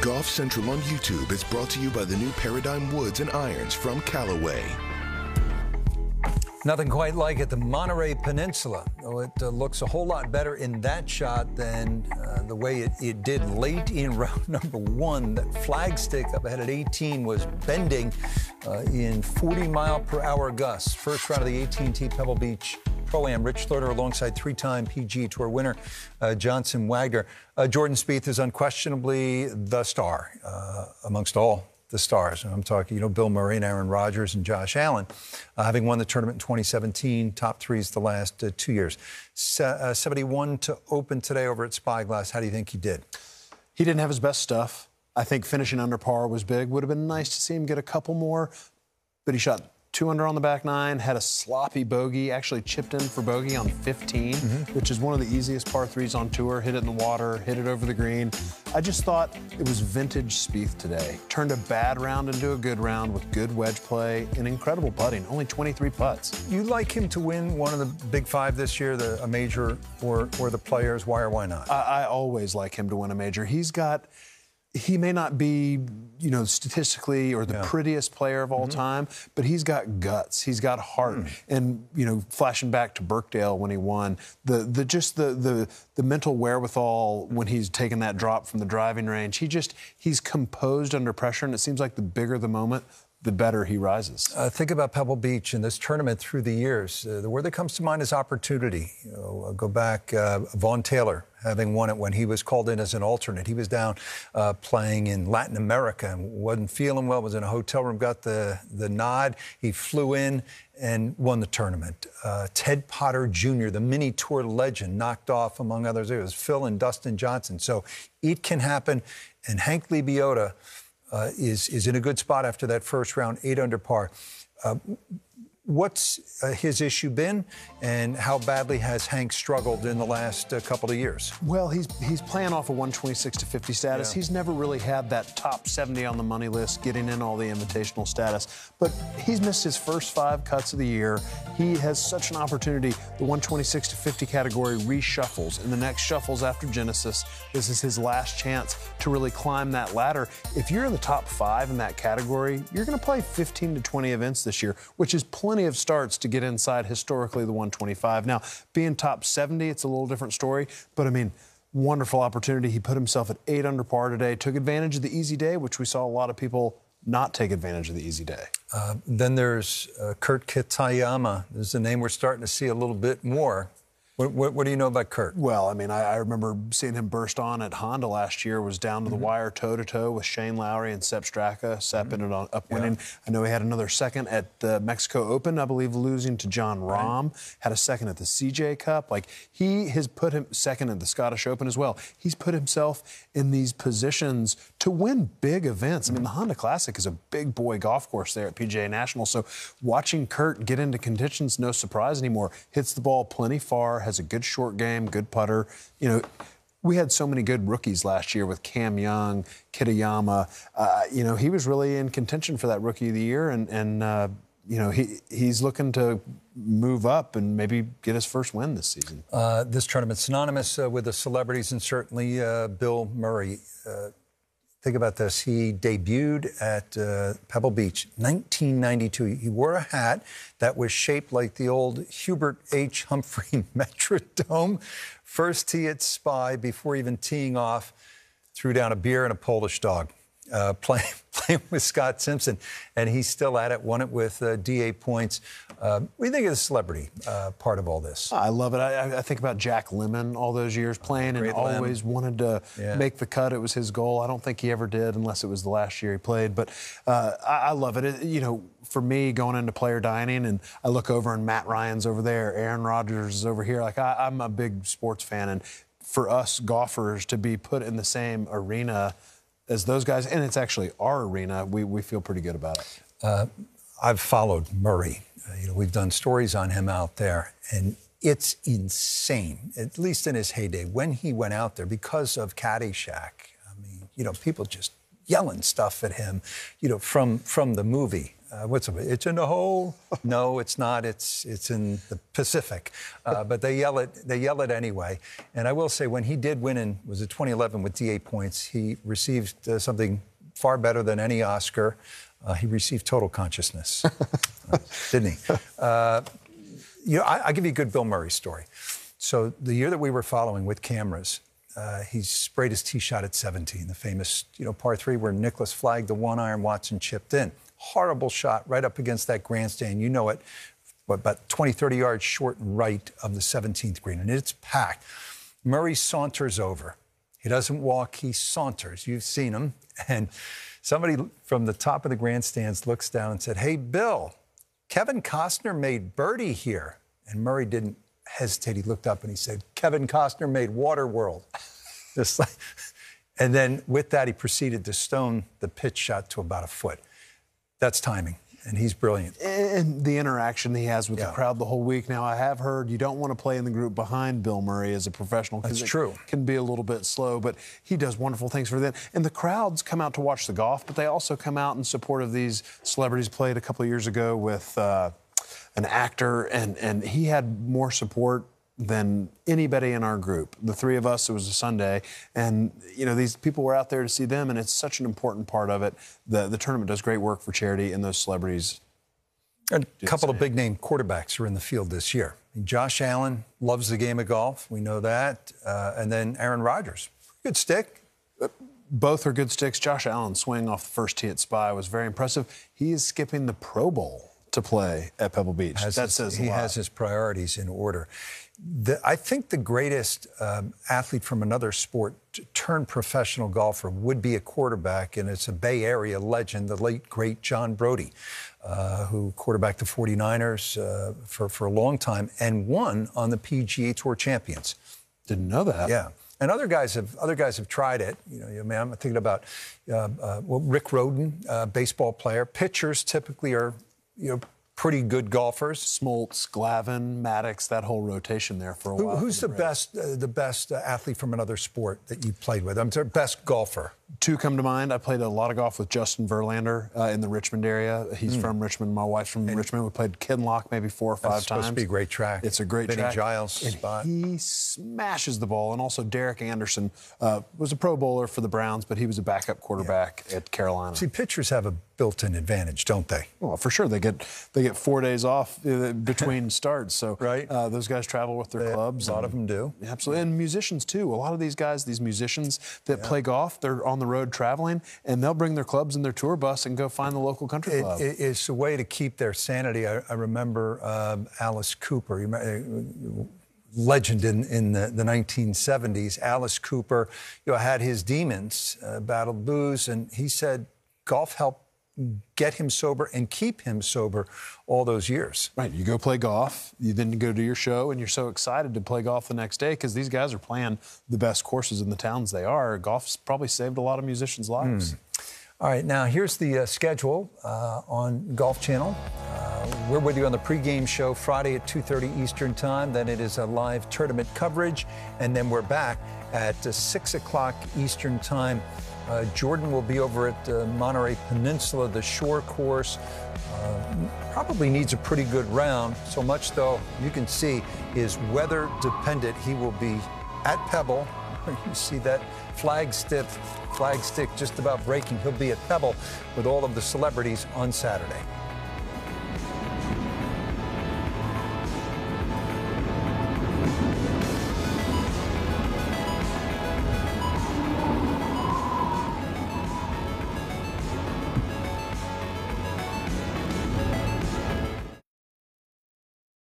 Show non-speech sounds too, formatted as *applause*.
Golf Central on YouTube is brought to you by the new Paradigm Woods and Irons from Callaway. Nothing quite like it. The Monterey Peninsula. Oh, it uh, looks a whole lot better in that shot than uh, the way it, it, did late in *laughs* round number one. That flagstick up ahead at 18 was bending uh, in 40 mile per hour gusts. First round of the AT&T Pebble Beach Pro-Am. Rich Lerner alongside three-time PGA Tour winner uh, Johnson Wagner. Uh, Jordan Spieth is unquestionably the star uh, amongst all the stars. And I'm talking, you know, Bill Murray and Aaron Rodgers and Josh Allen, uh, having won the tournament in 2017, top threes the last uh, two years. Se- uh, 71 to open today over at Spyglass. How do you think he did? He didn't have his best stuff. I think finishing under par was big. Would have been nice to see him get a couple more, but he shot two under on the back nine, had a sloppy bogey, actually chipped in for bogey on 15, mm-hmm. which is one of the easiest par threes on tour. Hit it in the water, hit it over the green. I just thought it was vintage Spieth today. Turned a bad round into a good round with good wedge play and incredible putting. Only 23 putts. You'd like him to win one of the big five this year, the, a major or or the players? Why or why not? I, I always like him to win a major. He's got he may not be, you know, statistically or the yeah. prettiest player of all mm-hmm. time, but he's got guts. He's got heart. Mm. And you know, flashing back to Birkdale when he won, the the just the the the mental wherewithal when he's taken that drop from the driving range. He just he's composed under pressure, and it seems like the bigger the moment, the better he rises. Uh, think about Pebble Beach and this tournament through the years. Uh, the word that comes to mind is opportunity. You know, go back, uh, Vaughn Taylor having won it when he was called in as an alternate. He was down uh, playing in Latin America and wasn't feeling well, was in a hotel room, got the, the nod. He flew in and won the tournament. Uh, Ted Potter Jr., the mini tour legend, knocked off, among others, it was Phil and Dustin Johnson. So it can happen. And Hank Lebioda, uh, Uh, is, is in a good spot after that first round, eight under par. Uh, What's uh, his issue been, and how badly has Hank struggled in the last uh, couple of years? Well, he's he's playing off a 126 to 50 status. Yeah. He's never really had that top 70 on the money list, getting in all the invitational status. But he's missed his first five cuts of the year. He has such an opportunity. The 126 to 50 category reshuffles, and the next shuffles after Genesis. This is his last chance to really climb that ladder. If you're in the top five in that category, you're going to play 15 to 20 events this year, which is plenty plenty of starts to get inside historically the 125. Now, being top 70, it's a little different story, but I mean, wonderful opportunity. He put himself at eight under par today, took advantage of the easy day, which we saw a lot of people not take advantage of the easy day. Uh, then there's uh, Kurt Kitayama. This is a name we're starting to see a little bit more. What, what, what, do you know about Kurt? Well, I mean, I, I, remember seeing him burst on at Honda last year. Was down to mm-hmm. the wire, toe to toe with Shane Lowry and Sepp Straka. Sepp mm-hmm. ended up winning. Yeah. I know he had another second at the Mexico Open, I believe, losing to Jon Rahm. Right. Had a second at the CJ Cup. Like he has put him second at the Scottish Open as well. He's put himself in these positions to win big events. I mean, the Honda Classic is a big boy golf course there at PGA National. So watching Kurt get into contention's no surprise anymore. Hits the ball plenty far has a good short game, good putter. You know, we had so many good rookies last year with Cam Young, Kitayama. Uh, you know, he was really in contention for that Rookie of the Year, and and uh, you know he he's looking to move up and maybe get his first win this season. Uh, this tournament's synonymous uh, with the celebrities and certainly uh, Bill Murray. Think about this. He debuted at uh, Pebble Beach, 1992. He wore a hat that was shaped like the old Hubert H. Humphrey *laughs* Metrodome. First tee at Spy before even teeing off, threw down a beer and a Polish dog uh, *laughs* playing, playing with Scott Simpson, and he's still at it. Won it with uh, D.A. Points. Uh, what do you think of the celebrity uh, part of all this? I love it. I, I, think about Jack Lemmon all those years playing and always wanted to yeah. make the cut. It was his goal. I don't think he ever did, unless it was the last year he played. But uh, I, I, love it. it. You know, for me, going into player dining, and I look over and Matt Ryan's over there, Aaron Rodgers is over here. Like I, I'm a big sports fan, and for us golfers to be put in the same arena as those guys, and it's actually our arena. We, we feel pretty good about it. Uh, I've followed Murray. Uh, you know, we've done stories on him out there, and it's insane. At least in his heyday, when he went out there because of Caddyshack. I mean, you know, people just yelling stuff at him, you know, from from the movie. Uh, what's it? It's in the hole. *laughs* no, it's not. It's it's in the Pacific. Uh, *laughs* but they yell it. They yell it anyway. And I will say, when he did win in was it 2011 with D.A. Points, he received uh, something far better than any Oscar. Uh, he received total consciousness, *laughs* uh, didn't he? Uh, you know, I, will give you a good Bill Murray story. So the year that we were following with cameras, uh, he sprayed his tee shot at 17, the famous, you know, par three where Nicklaus flagged the one iron, Watson chipped in. Horrible shot right up against that grandstand. You know it, about 20, 30 yards short and right of the 17th green, and it's packed. Murray saunters over. He doesn't walk, he saunters. You've seen him. *laughs* And somebody from the top of the grandstands looks down and said, Hey, Bill, Kevin Costner made birdie here. And Murray didn't hesitate. He looked up and he said, Kevin Costner made Waterworld. *laughs* Just like, and then with that, he proceeded to stone the pitch shot to about a foot. That's timing and he's brilliant. And the interaction he has with yeah. the crowd the whole week. Now, I have heard you don't want to play in the group behind Bill Murray as a professional. That's true. Can be a little bit slow, but he does wonderful things for them. And the crowds come out to watch the golf, but they also come out in support of these celebrities. Played a couple of years ago with uh, an actor, and and he had more support than anybody in our group. The three of us, it was a Sunday, and you know these people were out there to see them, and it's such an important part of it. The the tournament does great work for charity, and those celebrities. A couple of big name quarterbacks are in the field this year. Josh Allen loves the game of golf. We know that, uh, and then Aaron Rodgers, good stick. Both are good sticks. Josh Allen swing off the first tee at Spy was very impressive. He is skipping the Pro Bowl to play at Pebble Beach. Has that his, says he has his priorities in order. The, I think the greatest um, athlete from another sport turned professional golfer would be a quarterback, and it's a Bay Area legend, the late, great John Brodie, uh, who quarterbacked the 49ers uh, for, for a long time and won on the PGA Tour Champions. Didn't know that. Yeah. And other guys have other guys have tried it. You know, I mean, I'm thinking about uh, uh well, Rick Rhoden, uh, baseball player. Pitchers typically are you know pretty good golfers. Smoltz, Glavine, Maddux, that whole rotation there for a Who, while. Who's the, the best, uh, the best uh, athlete from another sport that you played with? I'm sorry, best golfer. Two come to mind. I played a lot of golf with Justin Verlander uh, in the Richmond area. He's mm. from Richmond. My wife's from and Richmond. We played Kinloch maybe four or five that's times. Supposed to be a great track. It's a great Vinny track. Giles and spot. He smashes the ball. And also Derek Anderson uh, was a Pro Bowler for the Browns, but he was a backup quarterback yeah. at Carolina. See, pitchers have a built-in advantage, don't they? Well, for sure. They get they get four days off uh, between *laughs* starts. So right. Uh, those guys travel with their they, clubs. A lot of them do. Absolutely, and musicians too. A lot of these guys, these musicians that yeah. play golf, they're on the road traveling and they'll bring their clubs in their tour bus and go find the local country club. It, it's a way to keep their sanity. I, I remember uh, Alice Cooper, uh, legend in, in the, the, 1970s. Alice Cooper, you know, had his demons, uh, battled booze, and he said golf helped get him sober and keep him sober all those years. Right. You go play golf, you then go to your show, and you're so excited to play golf the next day because these guys are playing the best courses in the towns they are. Golf's probably saved a lot of musicians' lives. Mm. All right, now here's the uh, schedule uh, on Golf Channel. Uh, we're with you on the pregame show Friday at 2:30 Eastern Time. Then it is a live tournament coverage, and then we're back at uh, 6 o'clock Eastern Time uh, Jordan will be over at uh, Monterey Peninsula, the shore course. Uh, probably needs a pretty good round. So much, though, you can see is weather dependent. He will be at Pebble. *laughs* You see that flag stick, flag stick just about breaking. He'll be at Pebble with all of the celebrities on Saturday.